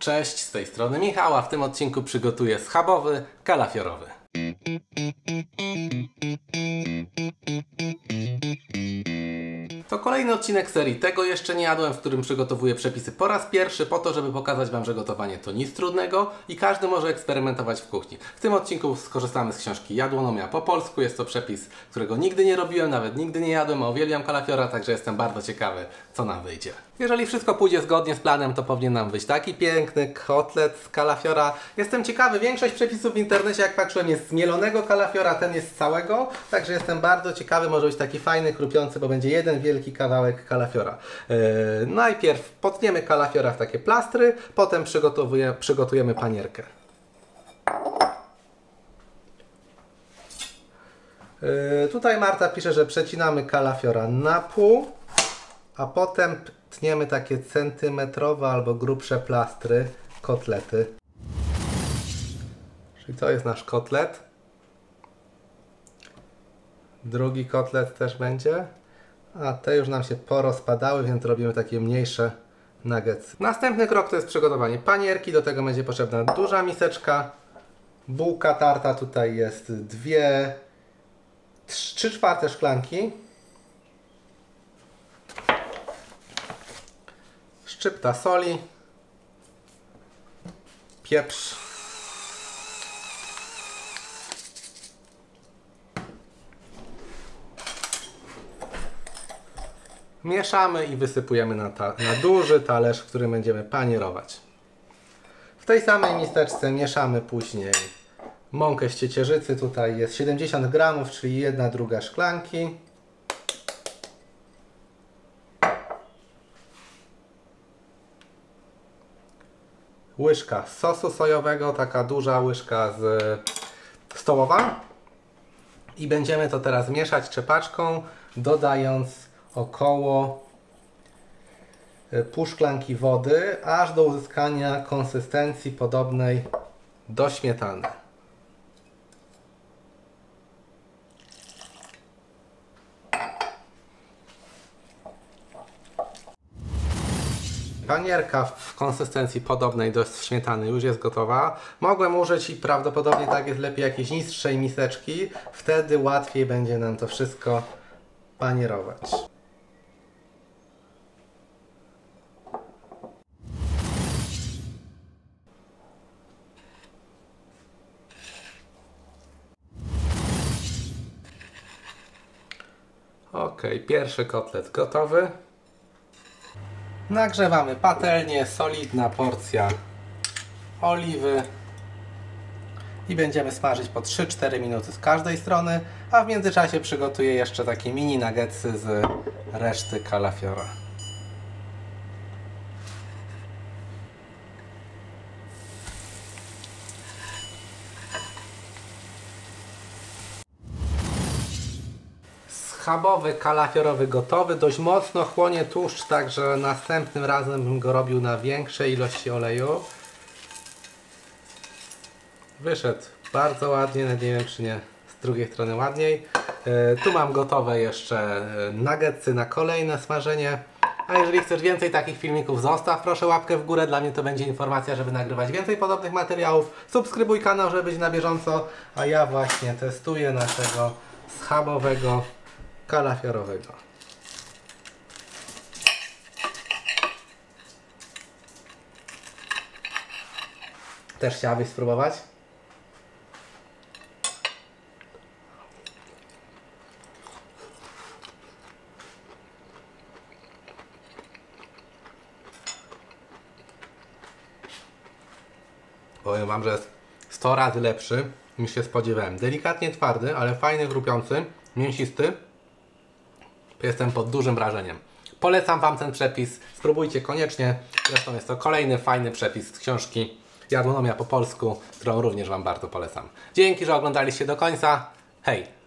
Cześć, z tej strony Michał, a w tym odcinku przygotuję schabowy kalafiorowy. Kolejny odcinek serii Tego jeszcze nie jadłem, w którym przygotowuję przepisy po raz pierwszy po to, żeby pokazać Wam, że gotowanie to nic trudnego i każdy może eksperymentować w kuchni. W tym odcinku skorzystamy z książki Jadłonomia po polsku. Jest to przepis, którego nigdy nie robiłem, nawet nigdy nie jadłem, a uwielbiam kalafiora, także jestem bardzo ciekawy, co nam wyjdzie. Jeżeli wszystko pójdzie zgodnie z planem, to powinien nam wyjść taki piękny kotlet z kalafiora. Jestem ciekawy, większość przepisów w internecie, jak patrzyłem, jest z mielonego kalafiora, ten jest z całego, także jestem bardzo ciekawy, może być taki fajny, chrupiący, bo będzie jeden wielki kawałek kalafiora. Yy, najpierw potniemy kalafiora w takie plastry, potem przygotujemy panierkę. Yy, tutaj Marta pisze, że przecinamy kalafiora na pół, a potem tniemy takie centymetrowe albo grubsze plastry, kotlety. Czyli to jest nasz kotlet. Drugi kotlet też będzie. A te już nam się porozpadały, więc robimy takie mniejsze nuggets. Następny krok to jest przygotowanie panierki. Do tego będzie potrzebna duża miseczka. Bułka tarta tutaj jest dwie, trzy czwarte szklanki. Szczypta soli. Pieprz. Mieszamy i wysypujemy na, ta na duży talerz, w którym będziemy panierować. W tej samej misteczce mieszamy później mąkę z ciecierzycy. Tutaj jest 70 gramów, czyli jedna druga szklanki. Łyżka sosu sojowego, taka duża łyżka z stołowa. I będziemy to teraz mieszać trzepaczką, dodając około pół szklanki wody, aż do uzyskania konsystencji podobnej do śmietany. Panierka w konsystencji podobnej do śmietany już jest gotowa. Mogłem użyć i prawdopodobnie tak jest lepiej jakiejś niższej miseczki. Wtedy łatwiej będzie nam to wszystko panierować. Ok, pierwszy kotlet gotowy. Nagrzewamy patelnię, solidna porcja oliwy i będziemy smażyć po 3-4 minuty z każdej strony, a w międzyczasie przygotuję jeszcze takie mini nuggetsy z reszty kalafiora. Schabowy, kalafiorowy gotowy. Dość mocno chłonie tłuszcz, także następnym razem bym go robił na większej ilości oleju. Wyszedł bardzo ładnie, nie wiem czy nie z drugiej strony ładniej. E, tu mam gotowe jeszcze e, nuggetsy na kolejne smażenie. A jeżeli chcesz więcej takich filmików, zostaw proszę łapkę w górę. Dla mnie to będzie informacja, żeby nagrywać więcej podobnych materiałów. Subskrybuj kanał, żeby być na bieżąco. A ja właśnie testuję naszego schabowego kalafiorowego. Też chciałabyś spróbować? Powiem Wam, że jest 100 razy lepszy niż się spodziewałem. Delikatnie twardy, ale fajny, chrupiący, mięsisty. Jestem pod dużym wrażeniem. Polecam Wam ten przepis, spróbujcie koniecznie. Zresztą jest to kolejny fajny przepis z książki Jadłonomia po polsku, którą również Wam bardzo polecam. Dzięki, że oglądaliście do końca. Hej!